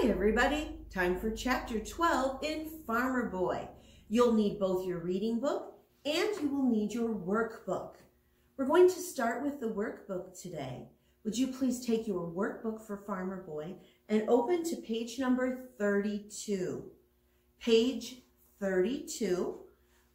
Hi everybody, time for chapter 12 in Farmer Boy. You'll need both your reading book and you will need your workbook. We're going to start with the workbook today. Would you please take your workbook for Farmer Boy and open to page number 32. Page 32.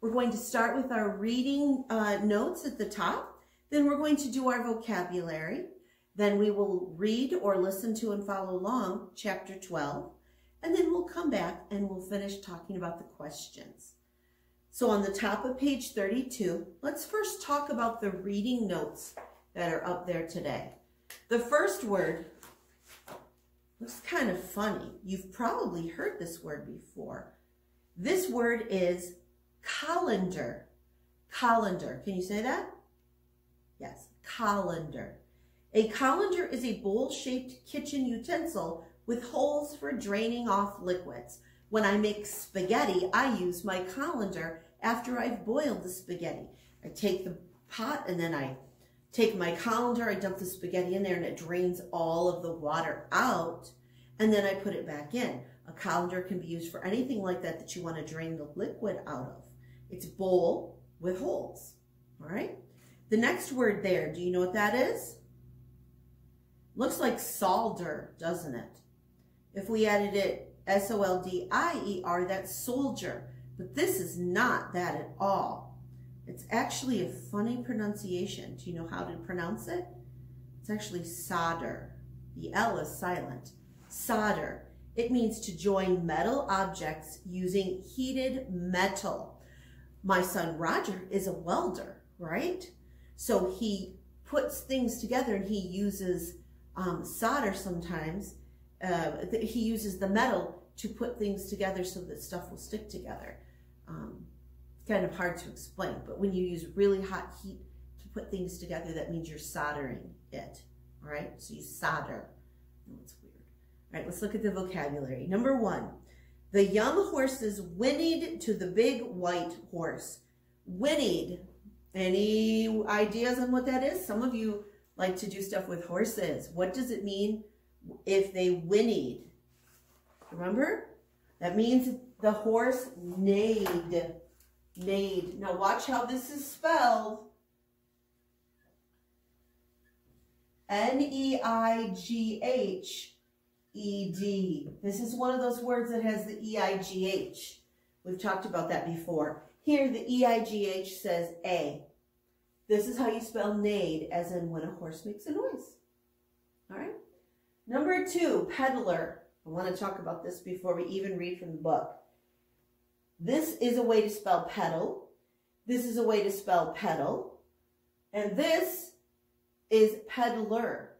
We're going to start with our reading uh, notes at the top. Then we're going to do our vocabulary. Then we will read or listen to and follow along chapter 12. And then we'll come back and we'll finish talking about the questions. So on the top of page 32, let's first talk about the reading notes that are up there today. The first word looks kind of funny. You've probably heard this word before. This word is colander. Colander. Can you say that? Yes, colander. A colander is a bowl-shaped kitchen utensil with holes for draining off liquids. When I make spaghetti, I use my colander after I've boiled the spaghetti. I take the pot and then I take my colander, I dump the spaghetti in there and it drains all of the water out and then I put it back in. A colander can be used for anything like that that you want to drain the liquid out of. It's bowl with holes, all right? The next word there, do you know what that is? Looks like solder, doesn't it? If we added it S-O-L-D-I-E-R, that's soldier. But this is not that at all. It's actually a funny pronunciation. Do you know how to pronounce it? It's actually solder. The L is silent. Solder. It means to join metal objects using heated metal. My son Roger is a welder, right? So he puts things together and he uses um, solder sometimes. Uh, he uses the metal to put things together so that stuff will stick together. Um, it's kind of hard to explain, but when you use really hot heat to put things together, that means you're soldering it, all right? So you solder. Oh, it's weird. All right, let's look at the vocabulary. Number one, the young horses whinnied to the big white horse. Whinnied. Any ideas on what that is? Some of you like to do stuff with horses. What does it mean if they whinnied? Remember? That means the horse neighed. Neighed. Now watch how this is spelled. N-E-I-G-H-E-D. This is one of those words that has the E-I-G-H. We've talked about that before. Here, the E-I-G-H says A. This is how you spell neighed, as in when a horse makes a noise. All right? Number two, peddler. I want to talk about this before we even read from the book. This is a way to spell pedal. This is a way to spell pedal. And this is peddler.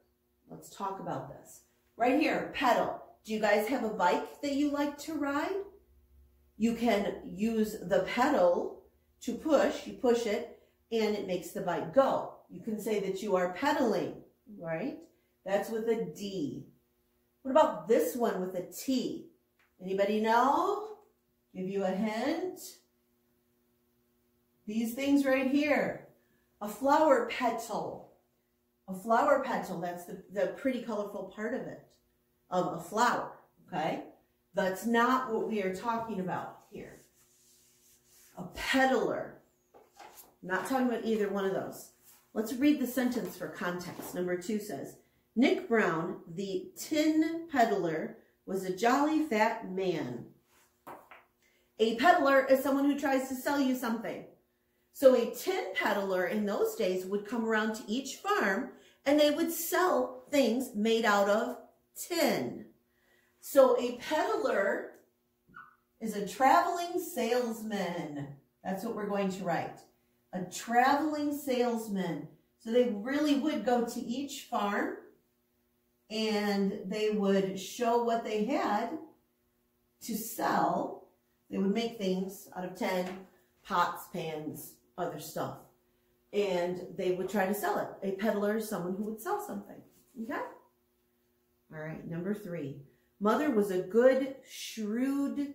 Let's talk about this. Right here, pedal. Do you guys have a bike that you like to ride? You can use the pedal to push. You push it and it makes the bike go. You can say that you are pedaling, right? That's with a D. What about this one with a T? Anybody know? Give you a hint. These things right here. A flower petal. A flower petal, that's the, the pretty colorful part of it, of a flower, okay? That's not what we are talking about here. A peddler. Not talking about either one of those. Let's read the sentence for context. Number two says, Nick Brown, the tin peddler, was a jolly fat man. A peddler is someone who tries to sell you something. So a tin peddler in those days would come around to each farm and they would sell things made out of tin. So a peddler is a traveling salesman. That's what we're going to write. A traveling salesman. So they really would go to each farm and they would show what they had to sell. They would make things out of tin, pots, pans, other stuff. And they would try to sell it. A peddler is someone who would sell something. Okay? All right, number three. Mother was a good, shrewd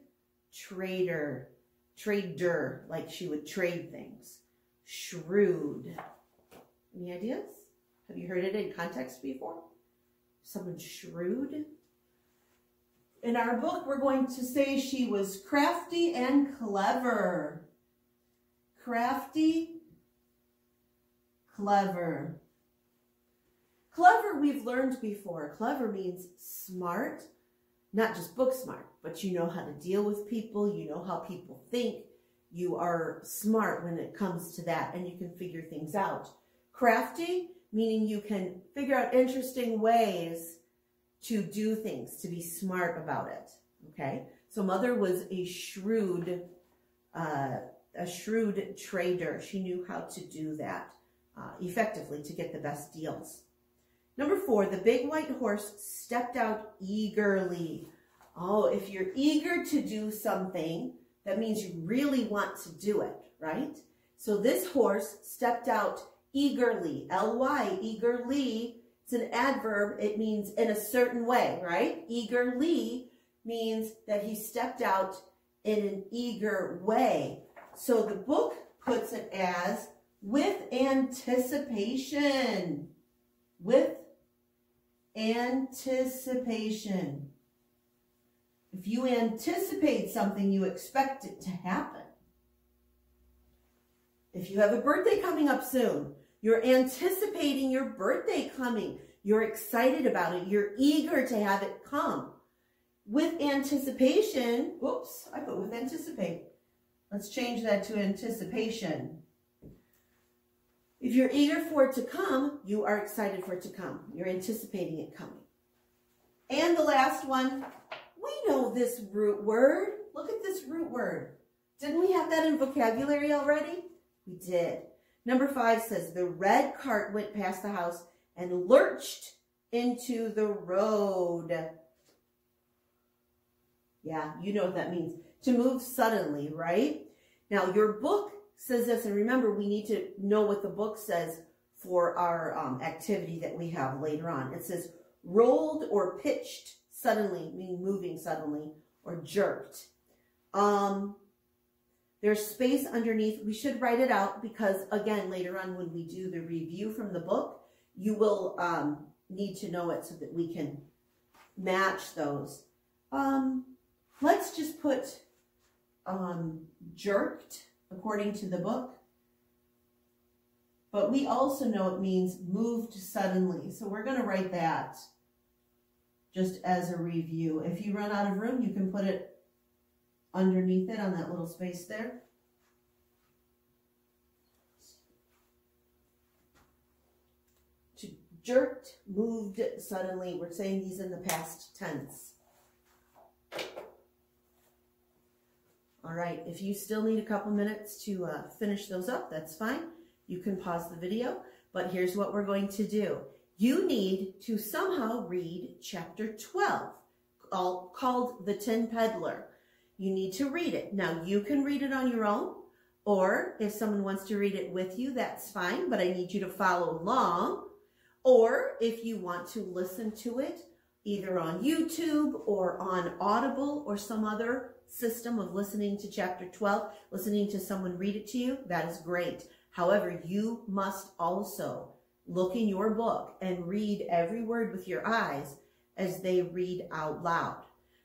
trader. Trader, like she would trade things. Shrewd. Any ideas? Have you heard it in context before? Someone shrewd? In our book, we're going to say she was crafty and clever. Crafty, clever. Clever we've learned before. Clever means smart, not just book smart, but you know how to deal with people, you know how people think, you are smart when it comes to that, and you can figure things out. Crafty, meaning you can figure out interesting ways to do things, to be smart about it. Okay, so mother was a shrewd, uh, a shrewd trader. She knew how to do that uh, effectively to get the best deals. Number four, the big white horse stepped out eagerly. Oh, if you're eager to do something, that means you really want to do it, right? So this horse stepped out eagerly, L-Y, eagerly. It's an adverb. It means in a certain way, right? Eagerly means that he stepped out in an eager way. So the book puts it as with anticipation. With anticipation. If you anticipate something, you expect it to happen. If you have a birthday coming up soon, you're anticipating your birthday coming. You're excited about it. You're eager to have it come. With anticipation, whoops, I put with anticipate. Let's change that to anticipation. If you're eager for it to come, you are excited for it to come. You're anticipating it coming. And the last one, know this root word. Look at this root word. Didn't we have that in vocabulary already? We did. Number five says, the red cart went past the house and lurched into the road. Yeah, you know what that means. To move suddenly, right? Now, your book says this, and remember, we need to know what the book says for our um, activity that we have later on. It says, rolled or pitched suddenly, meaning moving suddenly, or jerked. Um, there's space underneath. We should write it out because, again, later on when we do the review from the book, you will um, need to know it so that we can match those. Um, let's just put um, jerked according to the book. But we also know it means moved suddenly. So we're going to write that just as a review. If you run out of room, you can put it underneath it on that little space there. To jerked, moved suddenly. We're saying these in the past tense. All right, if you still need a couple minutes to uh, finish those up, that's fine. You can pause the video, but here's what we're going to do. You need to somehow read chapter 12, called The Tin Peddler. You need to read it. Now, you can read it on your own, or if someone wants to read it with you, that's fine, but I need you to follow along. Or if you want to listen to it, either on YouTube or on Audible or some other system of listening to chapter 12, listening to someone read it to you, that is great. However, you must also look in your book and read every word with your eyes as they read out loud.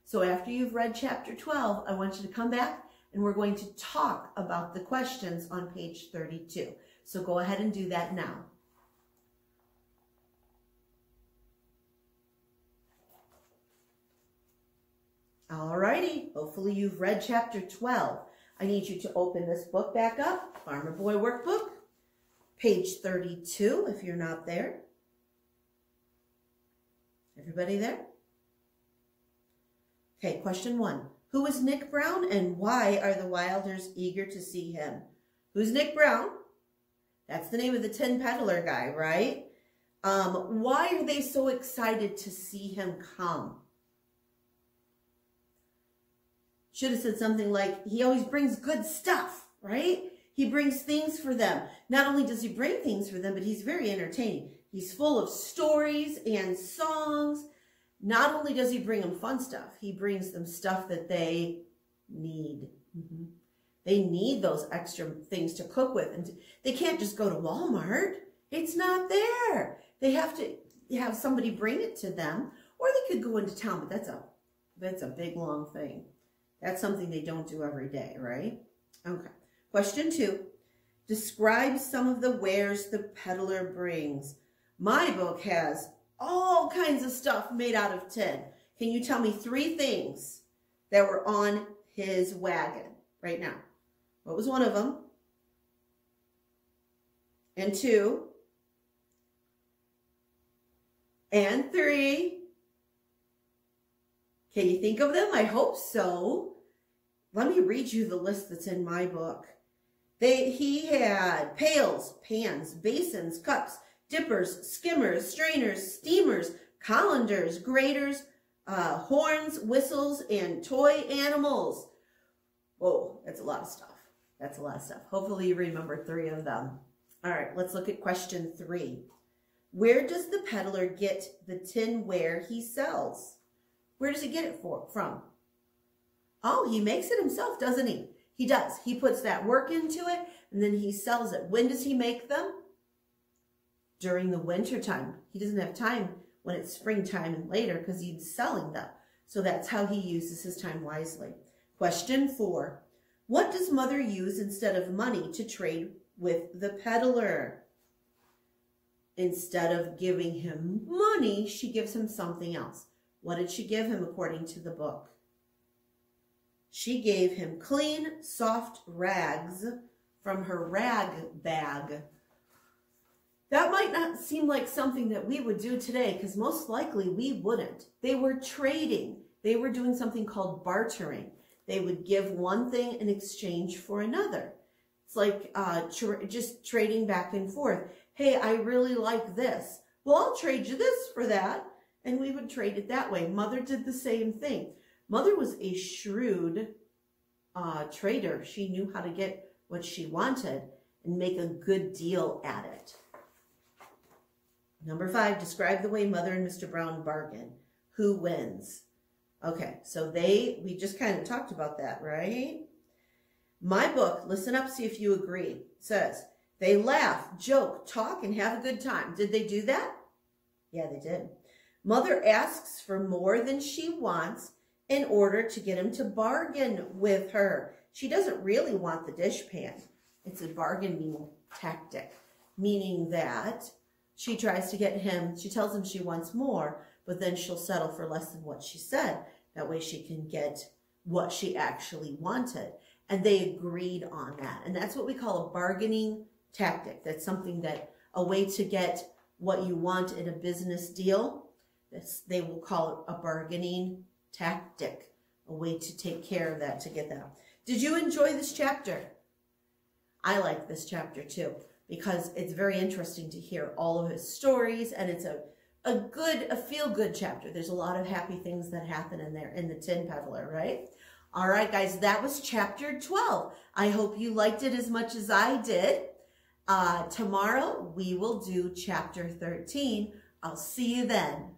So after you've read chapter 12, I want you to come back and we're going to talk about the questions on page 32. So go ahead and do that now. Alrighty, hopefully you've read chapter 12. I need you to open this book back up, Farmer Boy Workbook, page 32 if you're not there. Everybody there? Okay, question one. Who is Nick Brown and why are the Wilders eager to see him? Who's Nick Brown? That's the name of the Tin Peddler guy, right? Um, why are they so excited to see him come? Should have said something like, he always brings good stuff, right? He brings things for them. Not only does he bring things for them, but he's very entertaining. He's full of stories and songs not only does he bring them fun stuff, he brings them stuff that they need. Mm-hmm. They need those extra things to cook with. And they can't just go to Walmart. It's not there. They have to have somebody bring it to them. Or they could go into town, but that's a That's a big, long thing. That's something they don't do every day, right? Okay. Question two. Describe some of the wares the peddler brings. My book has all kinds of stuff made out of tin. Can you tell me three things that were on his wagon right now? What was one of them? And two. And three. Can you think of them? I hope so. Let me read you the list that's in my book. They, he had pails, pans, basins, cups, dippers, skimmers, strainers, steamers, colanders, graters, uh, horns, whistles, and toy animals. Whoa, that's a lot of stuff. That's a lot of stuff. Hopefully you remember three of them. All right, let's look at question three. Where does the peddler get the tinware he sells? Where does he get it for, from? Oh, he makes it himself, doesn't he? He does. He puts that work into it and then he sells it. When does he make them? During the winter time. He doesn't have time when it's springtime and later because he's selling them. So that's how he uses his time wisely. Question four. What does mother use instead of money to trade with the peddler? Instead of giving him money, she gives him something else. What did she give him according to the book? She gave him clean, soft rags from her rag bag. That might not seem like something that we would do today because most likely we wouldn't. They were trading. They were doing something called bartering. They would give one thing in exchange for another. It's like uh, tra just trading back and forth. Hey, I really like this. Well, I'll trade you this for that and we would trade it that way. Mother did the same thing. Mother was a shrewd uh, trader. She knew how to get what she wanted and make a good deal at it. Number five, describe the way Mother and Mr. Brown bargain. Who wins? Okay, so they, we just kind of talked about that, right? My book, listen up, see if you agree, says, they laugh, joke, talk, and have a good time. Did they do that? Yeah, they did. Mother asks for more than she wants in order to get him to bargain with her. She doesn't really want the dishpan. It's a bargaining tactic, meaning that she tries to get him, she tells him she wants more, but then she'll settle for less than what she said. That way she can get what she actually wanted. And they agreed on that. And that's what we call a bargaining tactic. That's something that, a way to get what you want in a business deal they will call it a bargaining tactic, a way to take care of that, to get that. Did you enjoy this chapter? I like this chapter too, because it's very interesting to hear all of his stories, and it's a, a good, a feel-good chapter. There's a lot of happy things that happen in there, in the Tin Peddler, right? All right, guys, that was chapter 12. I hope you liked it as much as I did. Uh, tomorrow, we will do chapter 13. I'll see you then.